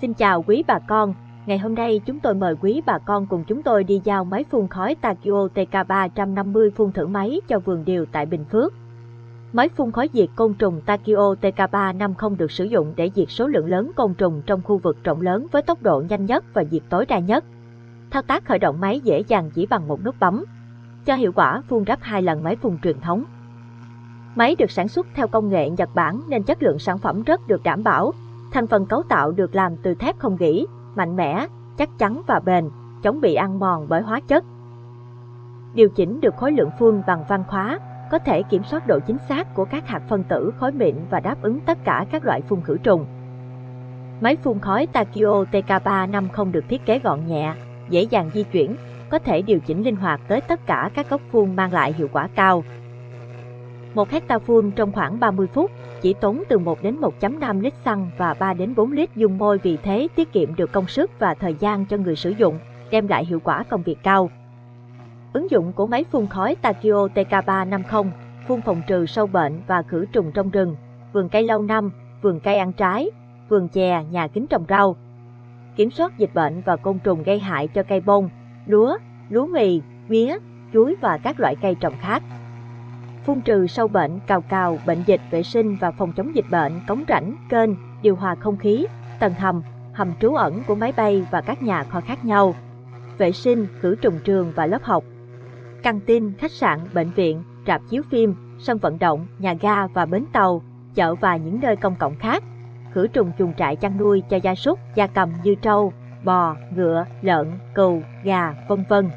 Xin chào quý bà con, ngày hôm nay chúng tôi mời quý bà con cùng chúng tôi đi giao máy phun khói Takio TK350 phun thử máy cho vườn điều tại Bình Phước. Máy phun khói diệt côn trùng Takio TK350 được sử dụng để diệt số lượng lớn côn trùng trong khu vực rộng lớn với tốc độ nhanh nhất và diệt tối đa nhất. Thao tác khởi động máy dễ dàng chỉ bằng một nút bấm. Cho hiệu quả phun gấp hai lần máy phun truyền thống. Máy được sản xuất theo công nghệ Nhật Bản nên chất lượng sản phẩm rất được đảm bảo. Thành phần cấu tạo được làm từ thép không gỉ, mạnh mẽ, chắc chắn và bền, chống bị ăn mòn bởi hóa chất. Điều chỉnh được khối lượng phun bằng van khóa, có thể kiểm soát độ chính xác của các hạt phân tử khói mịn và đáp ứng tất cả các loại phun khử trùng. Máy phun khói Takio TK350 được thiết kế gọn nhẹ, dễ dàng di chuyển, có thể điều chỉnh linh hoạt tới tất cả các góc phun mang lại hiệu quả cao. Một hecta phun trong khoảng 30 phút, chỉ tốn từ 1 đến 1.5 lít xăng và 3 đến 4 lít dung môi vì thế tiết kiệm được công sức và thời gian cho người sử dụng, đem lại hiệu quả công việc cao. Ứng dụng của máy phun khói Takio TK350 phun phòng trừ sâu bệnh và khử trùng trong rừng, vườn cây lâu năm, vườn cây ăn trái, vườn chè, nhà kính trồng rau. Kiểm soát dịch bệnh và côn trùng gây hại cho cây bông, lúa, lúa mì, mía, chuối và các loại cây trồng khác phun trừ sâu bệnh, cào cào, bệnh dịch, vệ sinh và phòng chống dịch bệnh, cống rãnh, kênh, điều hòa không khí, tầng hầm, hầm trú ẩn của máy bay và các nhà kho khác nhau, vệ sinh, khử trùng trường và lớp học, căng tin, khách sạn, bệnh viện, rạp chiếu phim, sân vận động, nhà ga và bến tàu, chợ và những nơi công cộng khác, khử trùng chuồng trại chăn nuôi cho gia súc, gia cầm như trâu, bò, ngựa, lợn, cừu, gà, vân vân.